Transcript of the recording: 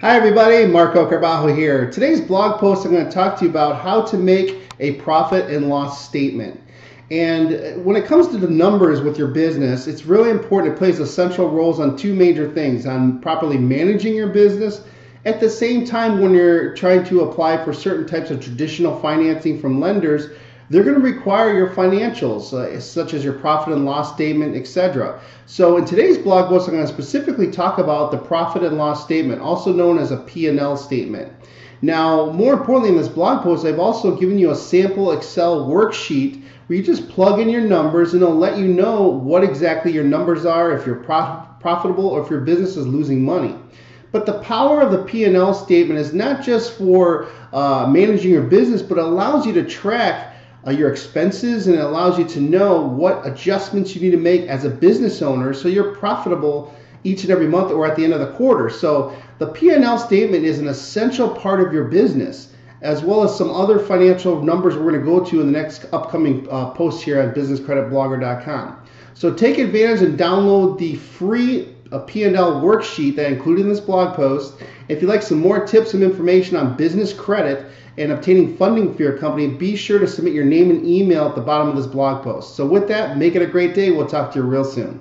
Hi everybody, Marco Carbajo here. Today's blog post I'm going to talk to you about how to make a profit and loss statement. And when it comes to the numbers with your business, it's really important it plays essential roles on two major things, on properly managing your business at the same time when you're trying to apply for certain types of traditional financing from lenders, they're going to require your financials, uh, such as your profit and loss statement, etc. So in today's blog post, I'm going to specifically talk about the profit and loss statement, also known as a P&L statement. Now, more importantly in this blog post, I've also given you a sample Excel worksheet where you just plug in your numbers and it'll let you know what exactly your numbers are, if you're prof profitable or if your business is losing money. But the power of the P&L statement is not just for uh, managing your business, but it allows you to track uh, your expenses and it allows you to know what adjustments you need to make as a business owner so you're profitable each and every month or at the end of the quarter. So the P&L statement is an essential part of your business as well as some other financial numbers we're going to go to in the next upcoming uh, posts here at businesscreditblogger.com. So take advantage and download the free a P&L worksheet that I included in this blog post. If you'd like some more tips and information on business credit and obtaining funding for your company, be sure to submit your name and email at the bottom of this blog post. So with that, make it a great day. We'll talk to you real soon.